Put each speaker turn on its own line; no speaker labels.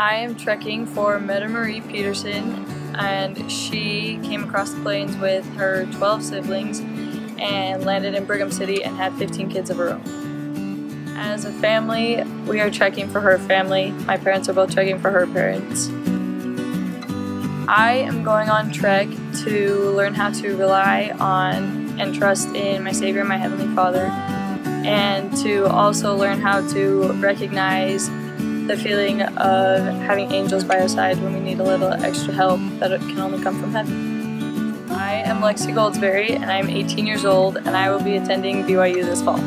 I am trekking for Meta Marie Peterson and she came across the plains with her 12 siblings and landed in Brigham City and had 15 kids of her own. As a family, we are trekking for her family. My parents are both trekking for her parents. I am going on trek to learn how to rely on and trust in my Savior, my Heavenly Father, and to also learn how to recognize the feeling of having angels by our side when we need a little extra help that can only come from heaven. I am Lexi Goldsbury and I'm 18 years old and I will be attending BYU this fall.